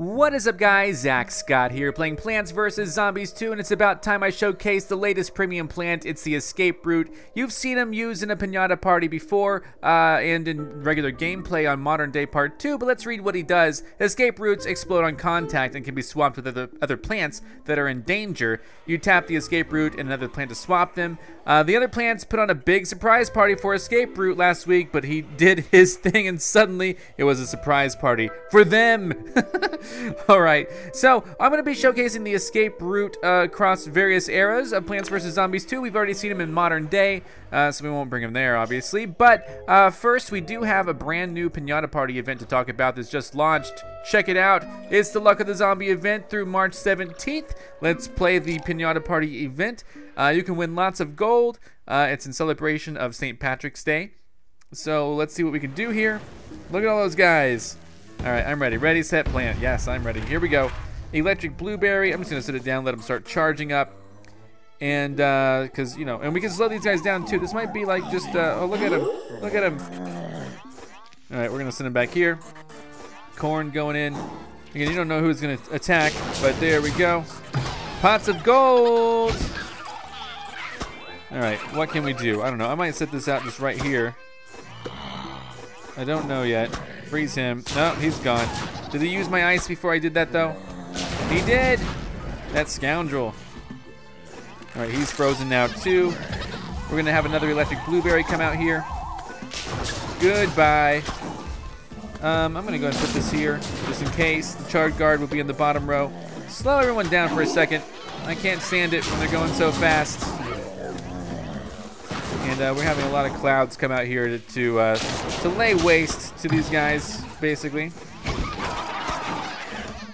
What is up guys, Zack Scott here playing Plants vs. Zombies 2 and it's about time I showcase the latest premium plant, it's the Escape Root. You've seen him used in a Pinata Party before uh, and in regular gameplay on Modern Day Part 2, but let's read what he does. Escape Roots explode on contact and can be swapped with other, other plants that are in danger. You tap the Escape Root and another plant to swap them. Uh, the other plants put on a big surprise party for Escape Root last week, but he did his thing and suddenly it was a surprise party for them. All right, so I'm going to be showcasing the escape root uh, across various eras of Plants vs. Zombies 2. We've already seen him in modern day, uh, so we won't bring him there, obviously. But uh, first, we do have a brand new Pinata Party event to talk about that's just launched. Check it out. It's the Luck O' the Zombie event through March 17th. Let's play the Pinata Party event. Uh, you can win lots of gold. Uh, it's in celebration of St. Patrick's Day. So let's see what we can do here. Look at all those guys. All right, I'm ready. Ready, set, plant. Yes, I'm ready. Here we go. Electric blueberry. I'm just gonna sit it down, let them start charging up. And, uh, cause, you know, and we can slow these guys down too. This might be like just, uh, oh, look at him. Look at him. All right, we're gonna send him back here. Corn going in. Again, you don't know who's gonna attack, but there we go. Pots of gold. All right, what can we do? I don't know. I might set this out just right here. I don't know yet. Freeze him. No, he's gone. Did he use my ice before I did that, though? He did! That scoundrel. All right, he's frozen now, too. We're going to have another electric blueberry come out here. Goodbye. Um, I'm going to go and put this here, just in case. The chard guard will be in the bottom row. Slow everyone down for a second. I can't stand it when they're going so fast. And uh, we're having a lot of clouds come out here to to, uh, to lay waste to these guys, basically.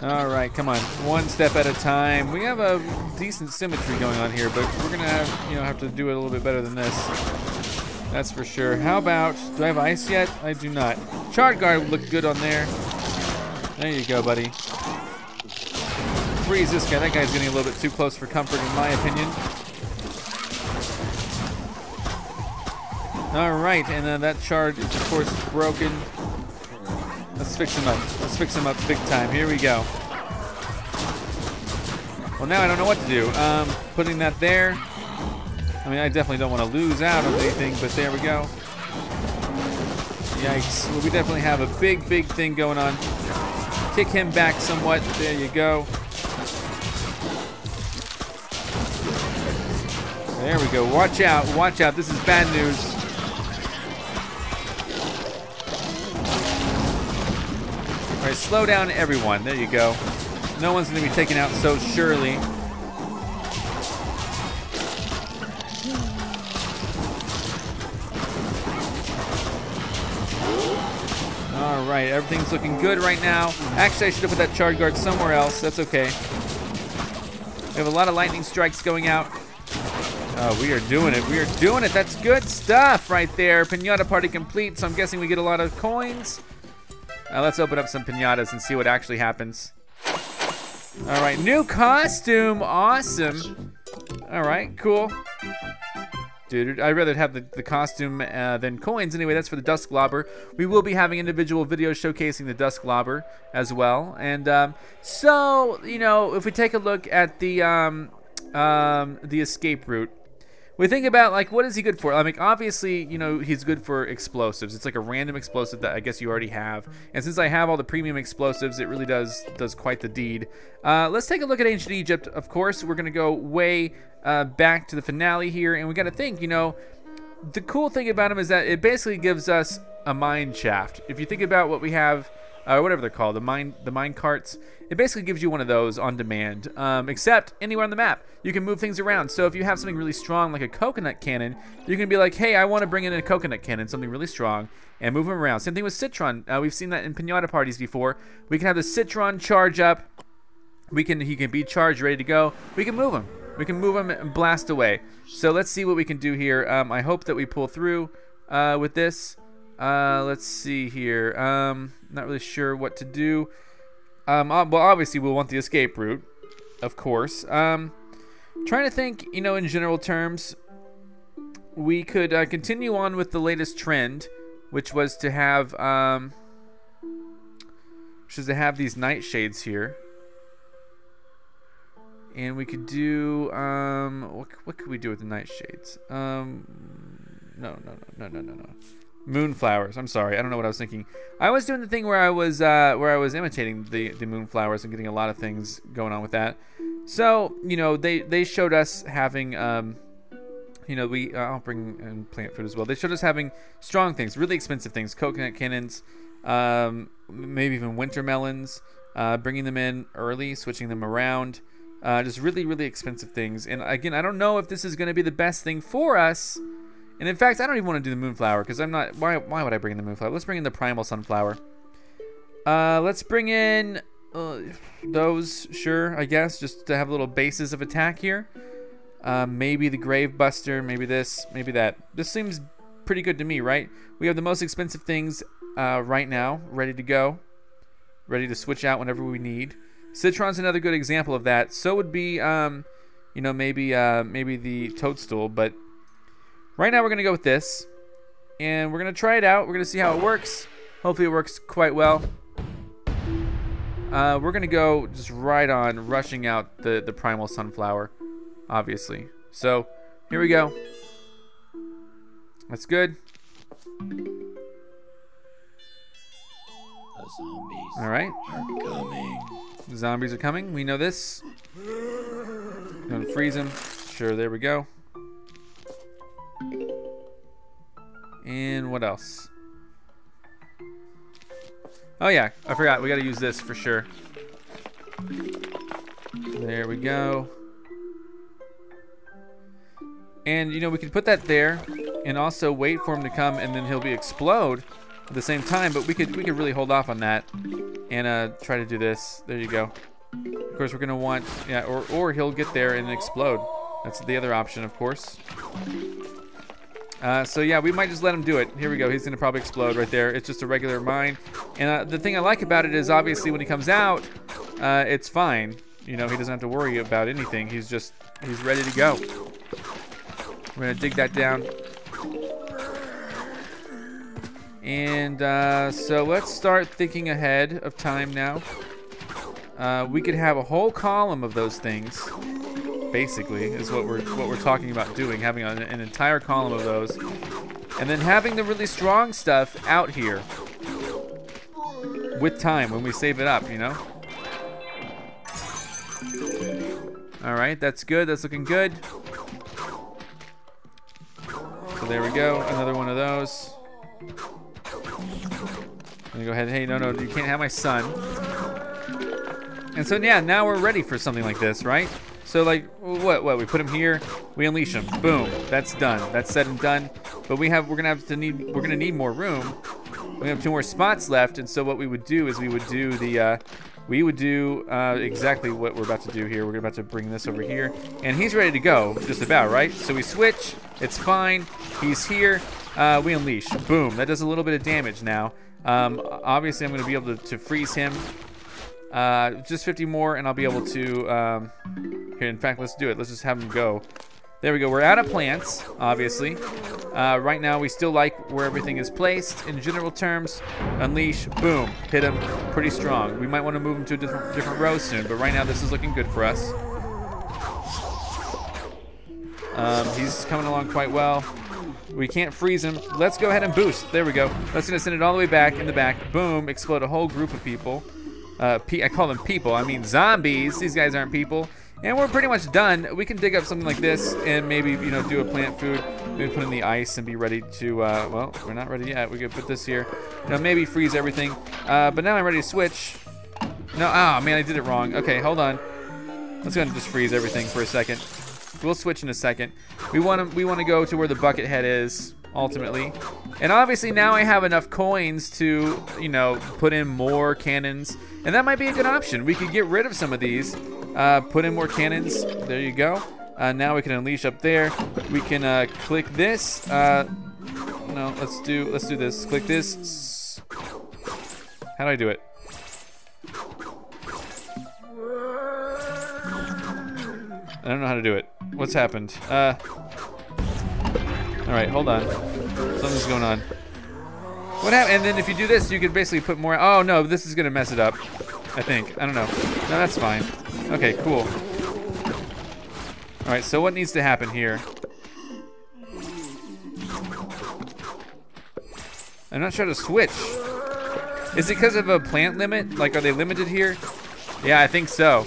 All right, come on, one step at a time. We have a decent symmetry going on here, but we're gonna have, you know have to do it a little bit better than this. That's for sure. How about, do I have ice yet? I do not. Chard guard would look good on there. There you go, buddy. Freeze this guy. That guy's getting a little bit too close for comfort, in my opinion. All right, and uh, that shard is of course broken. Let's fix him up. Let's fix him up big time. Here we go. Well, now I don't know what to do. Um, putting that there. I mean, I definitely don't want to lose out on anything, but there we go. Yikes. Well, we definitely have a big, big thing going on. Kick him back somewhat. There you go. There we go. Watch out. Watch out. This is bad news. Right, slow down everyone. There you go. No one's going to be taken out so surely. All right, everything's looking good right now. Actually, I should have put that chard guard somewhere else. That's okay. We have a lot of lightning strikes going out. Oh, we are doing it. We are doing it. That's good stuff right there. Pinata party complete, so I'm guessing we get a lot of coins. Uh, let's open up some pinatas and see what actually happens. All right, new costume, awesome. All right, cool. Dude, I'd rather have the, the costume uh, than coins. Anyway, that's for the Dusk Dusklobber. We will be having individual videos showcasing the Dusk Dusklobber as well. And um, so, you know, if we take a look at the um, um, the escape root, we think about like what is he good for? I mean, obviously, you know, he's good for explosives. It's like a random explosive that I guess you already have. And since I have all the premium explosives, it really does does quite the deed. Uh, let's take a look at ancient Egypt. Of course, we're gonna go way uh, back to the finale here, and we got to think. You know, the cool thing about him is that it basically gives us a mine shaft. If you think about what we have uh, whatever they're called, the mine the mine carts. It basically gives you one of those on demand, um, except anywhere on the map. You can move things around. So if you have something really strong like a coconut cannon, you can be like, hey, I want to bring in a coconut cannon, something really strong, and move them around. Same thing with Citron. Uh, we've seen that in pinata parties before. We can have the Citron charge up. We can he can be charged, ready to go. We can move him. We can move him and blast away. So let's see what we can do here. Um, I hope that we pull through uh, with this. Uh, let's see here. Um, not really sure what to do. Um, well, obviously we'll want the escape root, of course. Um, trying to think, you know, in general terms, we could uh, continue on with the latest trend, which was to have um, which is to have these nightshades here. And we could do, um, what, what could we do with the nightshades? Um, no, no, no, no, no, no, no. Moonflowers. I'm sorry. I don't know what I was thinking. I was doing the thing where I was uh, where I was imitating the the moonflowers and getting a lot of things going on with that. So you know they they showed us having um, you know we uh, I'll bring in plant food as well. They showed us having strong things, really expensive things, coconut cannons, um, maybe even winter melons. Uh, bringing them in early, switching them around. Uh, just really, really expensive things. And again, I don't know if this is going to be the best thing for us and in fact, I don't even want to do the moonflower because I'm not. Why? Why would I bring in the moonflower? Let's bring in the primal sunflower. Uh, let's bring in uh, those. Sure, I guess just to have little bases of attack here. Uh, maybe the grave buster. Maybe this. Maybe that. This seems pretty good to me, right? We have the most expensive things uh, right now, ready to go, ready to switch out whenever we need. Citron's another good example of that. So would be, um, you know, maybe uh, maybe the toadstool, but Right now we're going to go with this. And we're going to try it out. We're going to see how it works. Hopefully it works quite well. Uh, we're going to go just right on rushing out the, the Primal Sunflower, obviously. So, here we go. That's good. All right. Are coming. The zombies are coming. We know this. Gonna freeze them. Sure, there we go. And what else? Oh yeah, I forgot. We got to use this for sure. There we go. And you know, we can put that there and also wait for him to come and then he'll be explode at the same time, but we could we could really hold off on that and uh, try to do this. There you go. Of course, we're gonna want yeah, or or he'll get there and explode. That's the other option, of course. Uh, so yeah, we might just let him do it. Here we go. He's gonna probably explode right there. It's just a regular mine. And uh, the thing I like about it is obviously when he comes out, uh, it's fine. You know, he doesn't have to worry about anything. He's just, he's ready to go. We're gonna dig that down. And uh, so let's start thinking ahead of time now. Uh, we could have a whole column of those things basically, is what we're what we're talking about doing, having an, an entire column of those, and then having the really strong stuff out here with time when we save it up, you know. All right, that's good. That's looking good. So there we go. Another one of those. Let me go ahead. Hey, no, no, you can't have my son. And so yeah, now we're ready for something like this, right? So like, what, what, we put him here, we unleash him, boom, that's done. That's said and done. But we have, we're gonna have to need, we're gonna need more room. We have two more spots left, and so what we would do is we would do the, uh, we would do uh, exactly what we're about to do here. We're about to bring this over here, and he's ready to go, just about, right? So we switch, it's fine, he's here, uh, we unleash, boom. That does a little bit of damage now. Um, obviously, I'm gonna be able to, to freeze him. Uh, just 50 more, and I'll be able to, um, here, in fact, let's do it. Let's just have them go. There we go. We're out of plants, obviously. Uh, right now, we still like where everything is placed. In general terms, unleash, boom, hit him pretty strong. We might want to move him to a different, different row soon, but right now this is looking good for us. Um, he's coming along quite well. We can't freeze him. Let's go ahead and boost. There we go. That's going to send it all the way back in the back. Boom, explode a whole group of people. Uh, I call them people. I mean zombies. These guys aren't people. And we're pretty much done. We can dig up something like this and maybe, you know, do a plant food. Maybe put in the ice and be ready to, uh, well, we're not ready yet. We could put this here. You know, maybe freeze everything. Uh, but now I'm ready to switch. No, ah, oh, man, I did it wrong. Okay, hold on. Let's go ahead and just freeze everything for a second. We'll switch in a second. We want to we want to go to where the bucket head is ultimately. And obviously now I have enough coins to, you know, put in more cannons. And that might be a good option. We could get rid of some of these uh, put in more cannons. There you go. Uh, now we can unleash up there. We can uh, click this. Uh, no, let's do let's do this. Click this. How do I do it? I don't know how to do it. What's happened? Uh. All right, hold on. Something's going on. What happened? And then if you do this, you could basically put more. Oh no, this is gonna mess it up. I think. I don't know. No, that's fine. Okay, cool. All right. So what needs to happen here? I'm not sure to switch. Is it because of a plant limit? Like, are they limited here? Yeah, I think so.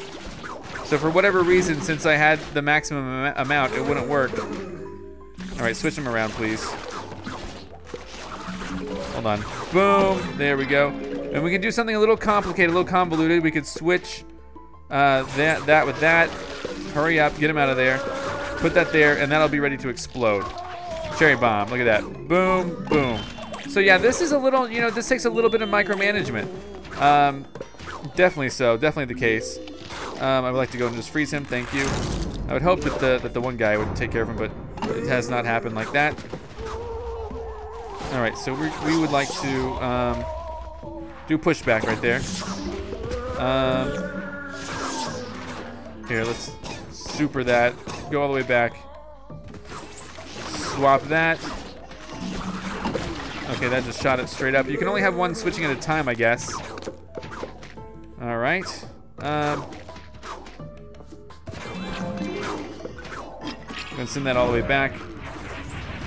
So for whatever reason, since I had the maximum am amount, it wouldn't work. All right, switch them around, please. Hold on. Boom. There we go. And we can do something a little complicated, a little convoluted. We could switch uh, that, that with that. Hurry up, get him out of there. Put that there, and that'll be ready to explode. Cherry bomb, look at that. Boom, boom. So yeah, this is a little, you know, this takes a little bit of micromanagement. Um, definitely so, definitely the case. Um, I would like to go and just freeze him, thank you. I would hope that the, that the one guy would take care of him, but it has not happened like that. All right, so we, we would like to um, do pushback right there. Um, here, let's super that. Go all the way back. Swap that. Okay, that just shot it straight up. You can only have one switching at a time, I guess. All right. Um, gonna send that all the way back.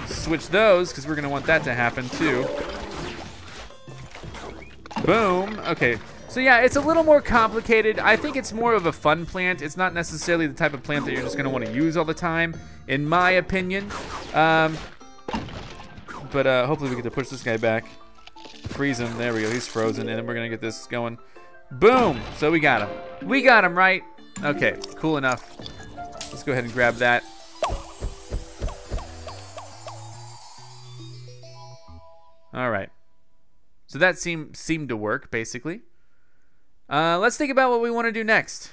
Switch those, because we're gonna want that to happen too. Boom. Okay. So yeah, it's a little more complicated. I think it's more of a fun plant. It's not necessarily the type of plant that you're just gonna want to use all the time, in my opinion. Um, but uh, hopefully we get to push this guy back. Freeze him. There we go. He's frozen, and then we're gonna get this going. Boom. So we got him. We got him right. Okay. Cool enough. Let's go ahead and grab that. All right. So that seemed seemed to work basically. Uh, let's think about what we want to do next.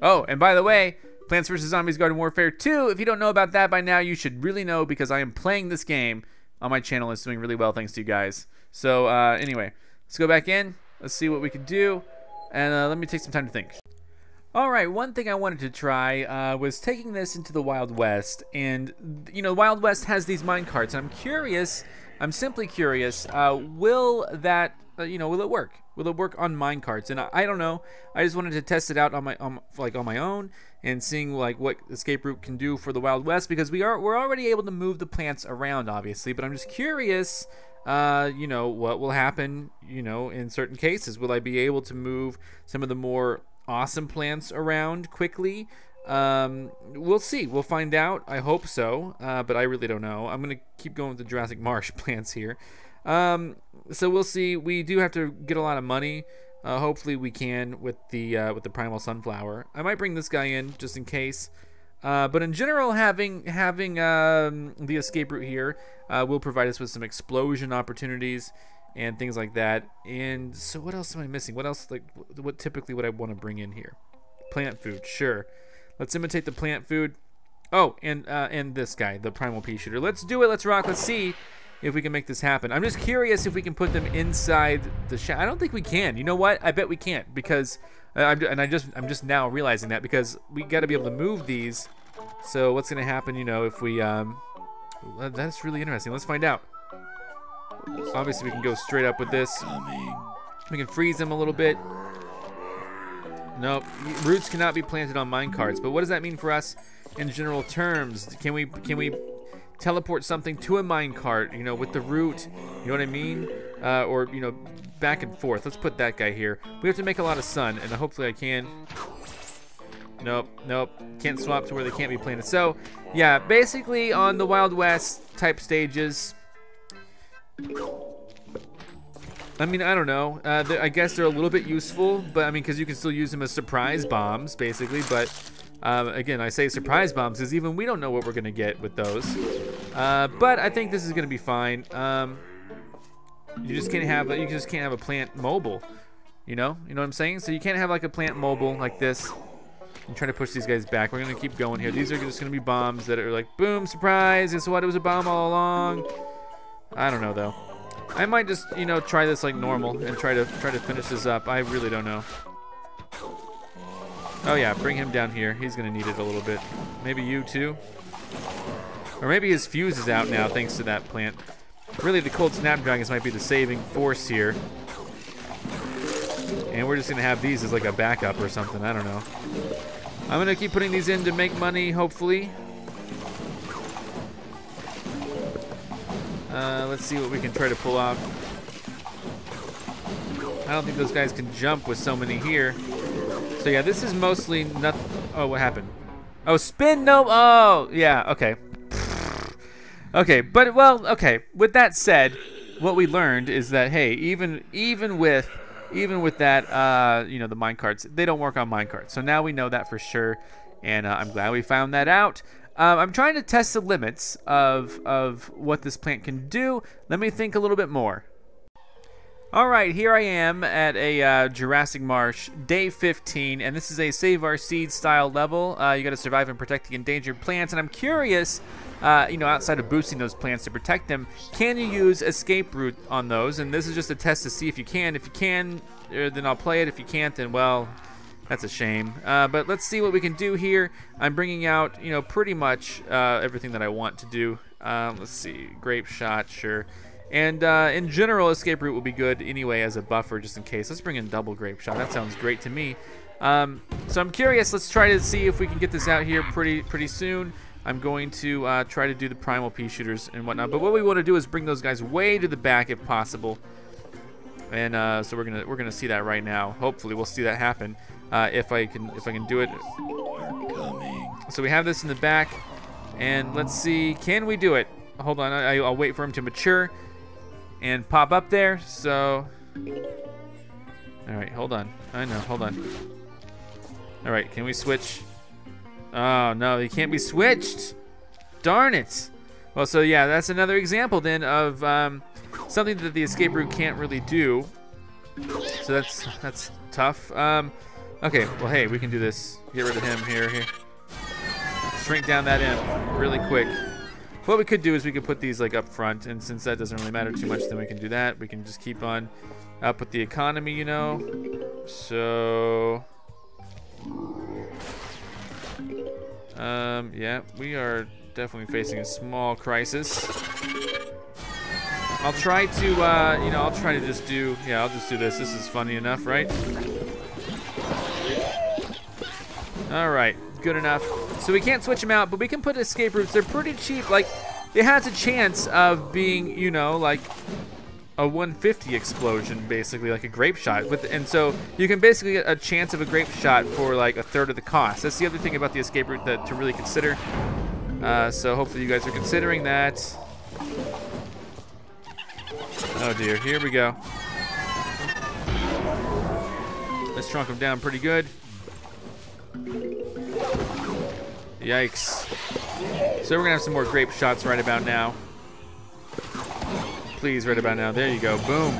Oh, and by the way, Plants vs. Zombies Garden Warfare 2, if you don't know about that by now, you should really know because I am playing this game on my channel. It's doing really well thanks to you guys. So uh, anyway, let's go back in. Let's see what we can do. And uh, let me take some time to think. Alright, one thing I wanted to try uh, was taking this into the Wild West. And, you know, Wild West has these minecarts. And I'm curious, I'm simply curious, uh, will that, uh, you know, will it work? Will it work on minecarts? And I, I, don't know. I just wanted to test it out on my, on, like, on my own and seeing like what escape root can do for the Wild West because we are we're already able to move the plants around, obviously. But I'm just curious uh, you know, what will happen, you know, in certain cases. Will I be able to move some of the more awesome plants around quickly. Um, we'll see. We'll find out. I hope so, uh, but I really don't know. I'm gonna keep going with the Jurassic Marsh plants here. Um, so we'll see. We do have to get a lot of money. Uh, hopefully we can with the uh, with the primal sunflower. I might bring this guy in just in case. Uh, but in general, having having um, the escape root here uh, will provide us with some explosion opportunities and things like that. And so what else am I missing? What else, like, what typically would I want to bring in here? Plant food, sure. Let's imitate the plant food. Oh, and uh, and this guy, the primal pea shooter. Let's do it. Let's rock. Let's see if we can make this happen. I'm just curious if we can put them inside the shack. I don't think we can. You know what? I bet we can't because, uh, I'm, and I just I'm just now realizing that because we got to be able to move these. So what's gonna happen? You know, if we um, that's really interesting. Let's find out. Obviously, we can go straight up with this. We can freeze them a little bit. Nope, roots cannot be planted on mine minecarts. But what does that mean for us in general terms? Can we can we teleport something to a minecart? You know, with the root. You know what I mean? Uh, or you know, back and forth. Let's put that guy here. We have to make a lot of sun, and hopefully I can. Nope, nope. Can't swap to where they can't be planted. So, yeah, basically on the Wild West type stages, I mean, I don't know. Uh, I guess they're a little bit useful, but I mean, because you can still use them as surprise bombs, basically. But um, again, I say surprise bombs because even we don't know what we're gonna get with those. Uh, but I think this is gonna be fine. Um, you just can't have you just can't have a plant mobile. You know, you know what I'm saying? So you can't have like a plant mobile like this. And trying to push these guys back. We're gonna keep going here. These are just gonna be bombs that are like, boom, surprise! Guess what? It was a bomb all along. I don't know though. I might just, you know, try this like normal and try to try to finish this up. I really don't know. Oh yeah, bring him down here. He's gonna need it a little bit. Maybe you too. Or maybe his fuse is out now thanks to that plant. Really, the cold snapdragons might be the saving force here. And we're just gonna have these as like a backup or something, I don't know. I'm gonna keep putting these in to make money, hopefully. Uh, let's see what we can try to pull off. I don't think those guys can jump with so many here. So yeah, this is mostly nothing. Oh, what happened? Oh, spin no. Oh, yeah. Okay. Okay, but well, okay. With that said, what we learned is that hey, even even with even with that, uh, you know, the mine carts, they don't work on mine carts. So now we know that for sure, and uh, I'm glad we found that out. Um, I'm trying to test the limits of of what this plant can do. Let me think a little bit more. All right, here I am at a uh, Jurassic Marsh, day 15, and this is a Save Our Seed style level. Uh, you got to survive and protect the endangered plants, and I'm curious, uh, you know, outside of boosting those plants to protect them, can you use escape root on those? And this is just a test to see if you can. If you can, uh, then I'll play it. If you can't, then well, that's a shame. Uh, but let's see what we can do here. I'm bringing out, you know, pretty much uh, everything that I want to do. Um, let's see, grape shot, sure. And uh, in general, escape root will be good anyway as a buffer just in case. Let's bring in double grape shot. That sounds great to me. Um, so I'm curious. Let's try to see if we can get this out here pretty pretty soon. I'm going to uh, try to do the primal pea shooters and whatnot. But what we want to do is bring those guys way to the back if possible. And uh, so we're gonna we're gonna see that right now. Hopefully we'll see that happen uh, if I can if I can do it. So we have this in the back, and let's see, can we do it? Hold on, I, I'll wait for him to mature and pop up there. So, all right, hold on. I know, hold on. All right, can we switch? Oh no, he can't be switched. Darn it. Well, so yeah, that's another example then of um, something that the escape root can't really do. So that's that's tough. Um, okay, well hey, we can do this. Get rid of him here. Here. Shrink down that imp really quick. What we could do is we could put these like up front, and since that doesn't really matter too much, then we can do that. We can just keep on up with the economy, you know. So, um, yeah, we are definitely facing a small crisis. I'll try to, uh, you know, I'll try to just do, yeah, I'll just do this. This is funny enough, right? All right good enough. So we can't switch them out, but we can put escape roots. They're pretty cheap. Like, it has a chance of being, you know, like a 150 explosion, basically, like a grape shot. With And so you can basically get a chance of a grape shot for like a third of the cost. That's the other thing about the escape root that to really consider. Uh, so hopefully you guys are considering that. Oh dear, here we go. Let's shrunk them down pretty good. Yikes. So we're gonna have some more grape shots right about now. Please, right about now. There you go. Boom.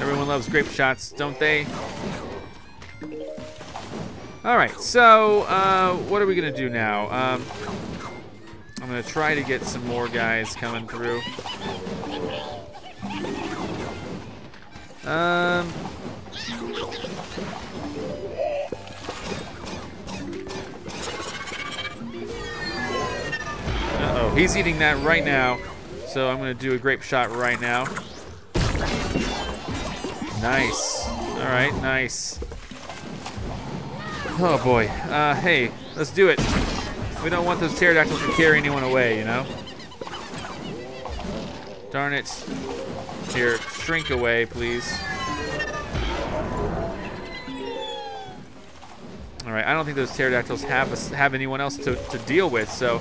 Everyone loves grape shots, don't they? All right, so uh, what are we gonna do now? Um, I'm gonna try to get some more guys coming through. Um, Uh-oh, he's eating that right now. So I'm gonna do a grape shot right now. Nice. All right, nice. Oh boy. Uh, hey, let's do it. We don't want those pterodactyls to carry anyone away, you know? Darn it. Here, shrink away, please. All right, I don't think those pterodactyls have a, have anyone else to, to deal with, so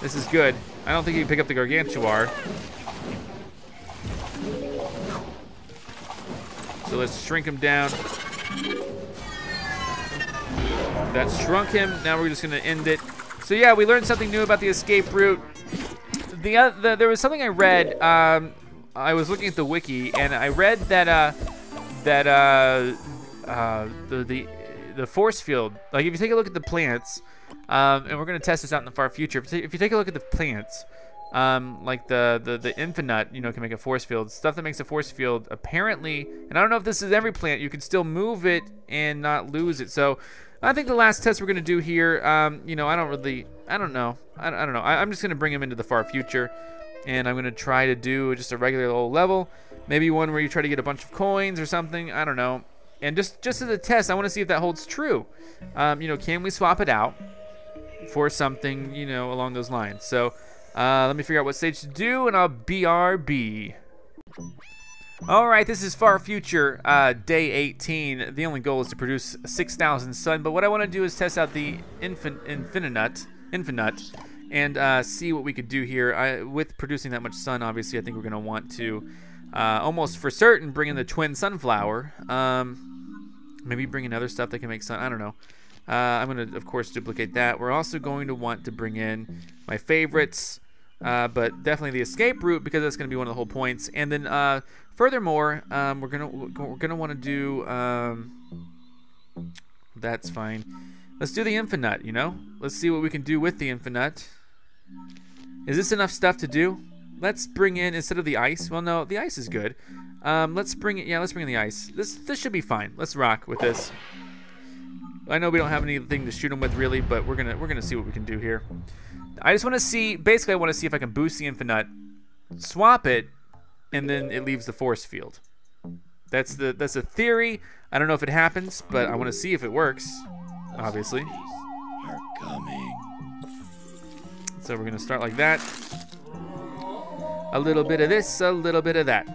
this is good. I don't think you can pick up the Gargantuar. So let's shrink him down. That shrunk him. Now we're just to end it. So yeah, we learned something new about the escape root. The, uh, the there was something I read. Um, I was looking at the wiki, and I read that uh, that uh, uh, the the the force field. Like if you take a look at the plants, um, and we're going to test this out in the far future. If you take a look at the plants, um, like the, the, the Infi-nut, you know, can make a force field. Stuff that makes a force field, apparently, and I don't know if this is every plant, you can still move it and not lose it. So I think the last test we're going to do here, um, you know, I don't really, I don't know. I, I don't know. I, I'm just gonna bring him into the far future, and I'm gonna try to do just a regular old level, maybe one where you try to get a bunch of coins or something. I don't know. And just just as a test, I want to see if that holds true. Um, you know, can we swap it out for something you know along those lines? So uh, let me figure out what stage to do, and I'll BRB. All right, this is Far Future, uh, day 18. The only goal is to produce 6,000 sun, but what I want to do is test out the infin Infi-nut, Infi-nut, and uh, see what we could do here. I, with producing that much sun, obviously, I think we're going to want to uh, almost for certain bring in the twin sunflower. Um, maybe bring in other stuff that can make sun. I don't know. Uh, I'm going to, of course, duplicate that. We're also going to want to bring in my favorites. Uh, but definitely the escape root because that's going to be one of the whole points. And then uh, furthermore, um, we're gonna we're gonna want to do. Um, that's fine. Let's do the Infi-nut. You know, let's see what we can do with the Infi-nut. Is this enough stuff to do? Let's bring in instead of the ice. Well, no, the ice is good. Um, let's bring it. Yeah, let's bring in the ice. This this should be fine. Let's rock with this. I know we don't have anything to shoot them with really, but we're gonna we're gonna see what we can do here. I just want to see, basically I want to see if I can boost the Infi-nut, swap it, and then it leaves the force field. That's the that's a theory. I don't know if it happens, but I want to see if it works. Obviously. Are coming. So we're gonna start like that. A little bit of this, a little bit of that.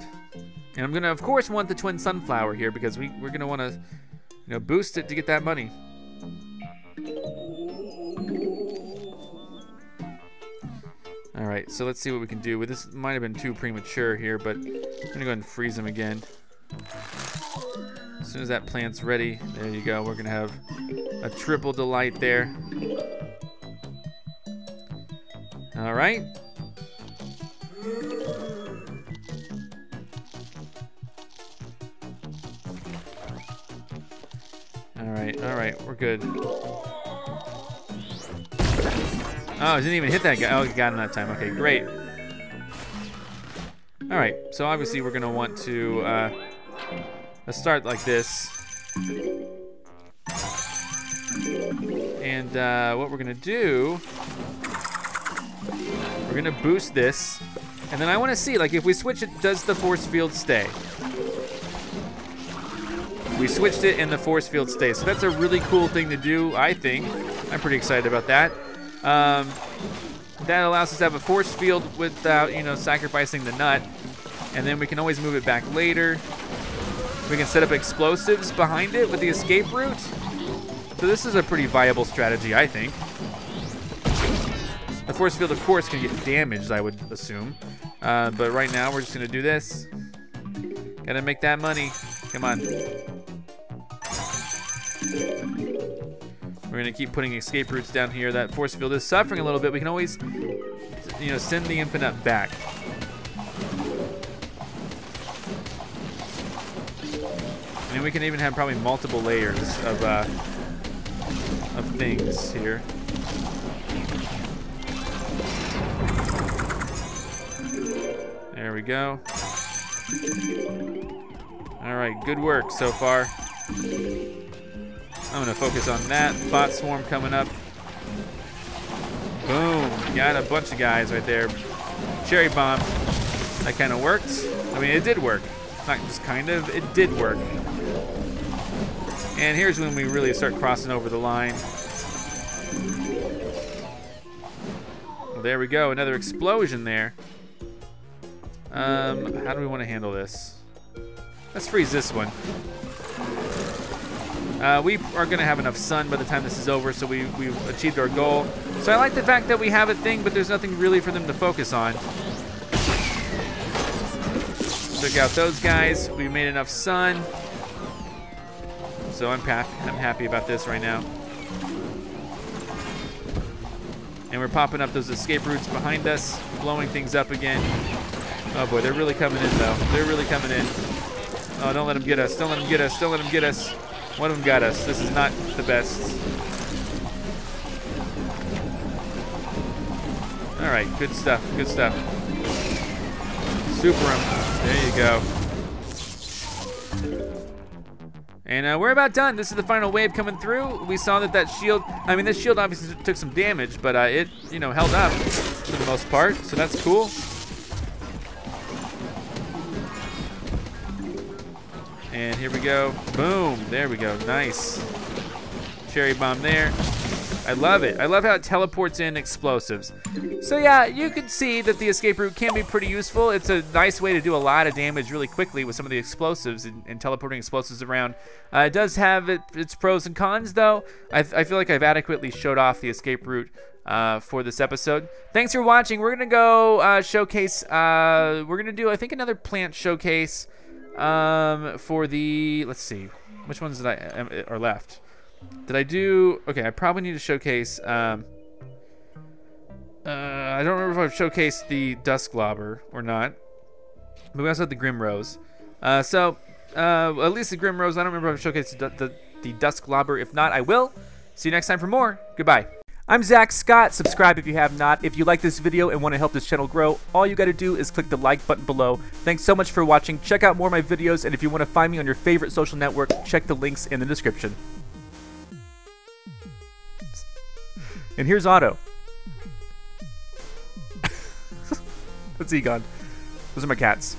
And I'm gonna of course want the twin sunflower here because we, we're gonna wanna you know boost it to get that money. All right, so let's see what we can do. This might have been too premature here, but I'm gonna go ahead and freeze them again. As soon as that plant's ready, there you go. We're gonna have a triple delight there. All right. All right, all right, we're good. Oh, didn't even hit that guy. Oh, got him that time. Okay, great. All right, so obviously we're gonna want to uh, start like this. And uh, what we're gonna do, we're gonna boost this, and then I want to see like if we switch it, does the force field stay? We switched it, and the force field stays. So that's a really cool thing to do. I think. I'm pretty excited about that. Um, that allows us to have a force field without, you know, sacrificing the nut. And then we can always move it back later. We can set up explosives behind it with the escape root. So this is a pretty viable strategy, I think. The force field, of course, can get damaged, I would assume. Uh, but right now, we're just to do this. Gotta make that money. Come on. We're gonna keep putting escape roots down here. That force field is suffering a little bit. We can always, you know, send the Infi-nut back. And we can even have probably multiple layers of uh, of things here. We go. All right, good work so far. I'm gonna focus on that. Bot swarm coming up. Boom. Got a bunch of guys right there. Cherry bomb. That kind of worked. I mean, it did work. Not just kind of, it did work. And here's when we really start crossing over the line. There we go, another explosion there. Um, how do we want to handle this? Let's freeze this one. Uh, we are going to have enough sun by the time this is over, so we, we've achieved our goal. So I like the fact that we have a thing, but there's nothing really for them to focus on. Took out those guys. We made enough sun. So I'm. I'm happy about this right now. And we're popping up those escape roots behind us, blowing things up again. Oh boy, they're really coming in though. They're really coming in. Oh, don't let them get us. Don't let them get us. Don't let them get us. One of them got us. This is not the best. All right, good stuff. Good stuff. Super. There you go. And uh, we're about done. This is the final wave coming through. We saw that that shield, I mean, this shield obviously took some damage, but uh, it, you know, held up for the most part, so that's cool. And here we go. Boom. There we go. Nice. Cherry bomb there. I love it. I love how it teleports in explosives. So yeah, you can see that the escape root can be pretty useful. It's a nice way to do a lot of damage really quickly with some of the explosives and, and teleporting explosives around. Uh, it does have it, its pros and cons though. I, I, feel like I've adequately showed off the escape root uh, for this episode. Thanks for watching. We're gonna go uh, showcase. Uh, we're gonna do I think another plant showcase um, for the. Let's see, which ones did I are left. Did I do... Okay, I probably need to showcase... Um, uh, I don't remember if I've showcased the Dusk Dusklobber or not. But we also had the Grimrose. Uh, so, uh, at least the Grimrose, I don't remember if I've showcased the, the, the Dusklobber. If not, I will. See you next time for more. Goodbye. I'm Zack Scott. Subscribe if you have not. If you like this video and want to help this channel grow, all you got to do is click the like button below. Thanks so much for watching. Check out more of my videos, and if you want to find me on your favorite social network, check the links in the description. And here's Otto. That's Egon. Those are my cats.